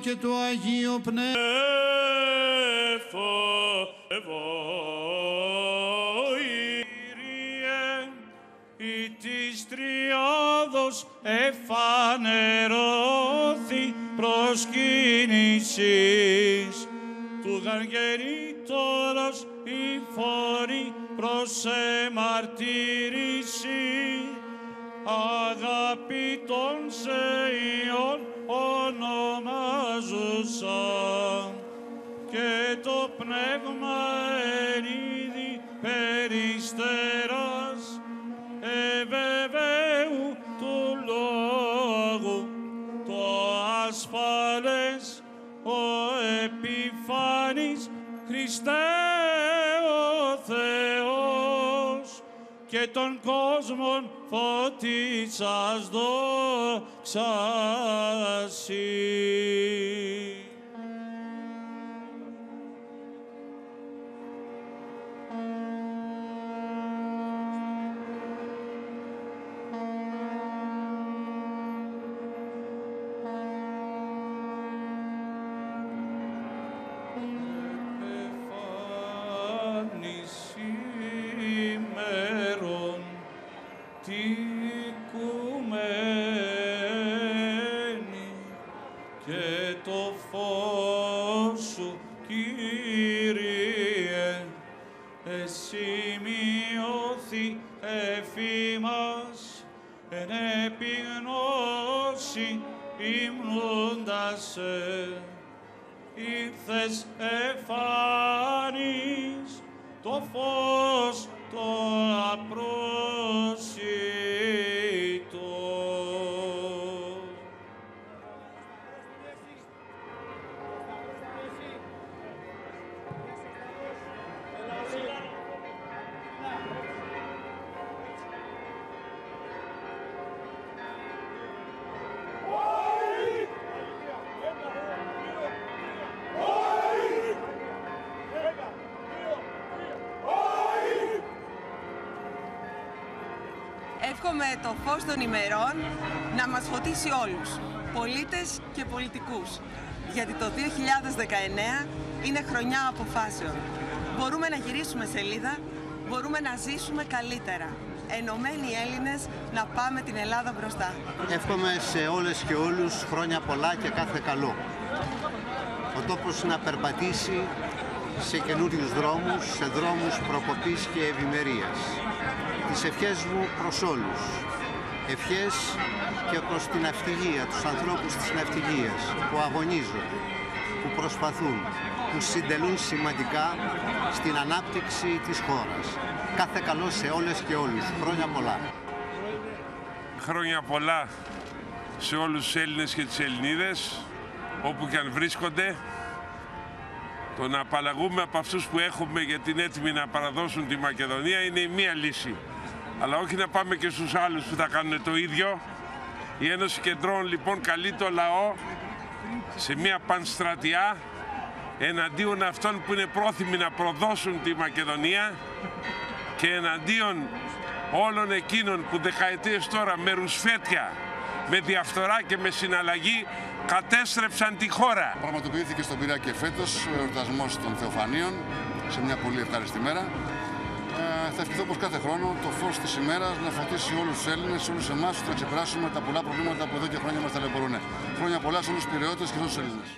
και του Αγίου Πνεύματος. Κύριε, η της τριάδος εφανερώθη προσκύνησης του γαργερίτορος η φόρη προς εμαρτύρηση αγαπητών σε Υιόν ονομάζουσα και το πνεύμα ερίδη περιστεράς ευεβαίου του λόγου. Το ασφάλες ο επιφάνης Χριστέ ο Θεός και των κόσμων φωτίσας δόξα και το φως σου, Κύριε, εσημειώθη εφήμας εν επιγνώση υμνούντας σε ήρθες εφάνεις το φως το απρόσιτο. Εύχομαι το φως των ημερών να μας φωτίσει όλους, πολίτες και πολιτικούς. Γιατί το 2019 είναι χρονιά αποφάσεων. Μπορούμε να γυρίσουμε σελίδα, μπορούμε να ζήσουμε καλύτερα. Ενωμένοι Έλληνες να πάμε την Ελλάδα μπροστά. Εύχομαι σε όλες και όλους χρόνια πολλά και κάθε καλό. Ο τόπος να περπατήσει σε καινούριους δρόμους, σε δρόμους προκοπής και ευημερίας. Τις ευχές μου προς όλους. Ευχές και προς την ναυτιλία, τους ανθρώπους της ναυτιλίας που αγωνίζονται, που προσπαθούν, που συντελούν σημαντικά στην ανάπτυξη της χώρας. Κάθε καλό σε όλες και όλους. Χρόνια πολλά. Χρόνια πολλά σε όλους τους Έλληνες και τις Ελληνίδες, όπου και αν βρίσκονται. Το να απαλλαγούμε από αυτούς που έχουμε γιατί είναι έτοιμοι να παραδώσουν τη Μακεδονία είναι η μία λύση. Αλλά όχι να πάμε και στους άλλους που θα κάνουν το ίδιο. Η Ένωση Κεντρών λοιπόν καλεί το λαό σε μια πανστρατιά εναντίον αυτών που είναι πρόθυμοι να προδώσουν τη Μακεδονία και εναντίον όλων εκείνων που δεκαετίες τώρα με ρουσφέτια, με διαφθορά και με συναλλαγή κατέστρεψαν τη χώρα. Πραγματοποιήθηκε στον Πειραιά και φέτος ο εορτασμός των Θεοφανίων σε μια πολύ ευχάριστη μέρα. Ε, θα ευχηθώ πως κάθε χρόνο το φως της ημέρας να φωτίσει όλους τους Έλληνες, όλους εμάς, ώστε να ξεπεράσουμε τα πολλά προβλήματα που εδώ και χρόνια μας ταλαιπωρούν. Χρόνια πολλά σε όλους τους πυραιώτες και σε όλους τους Έλληνες.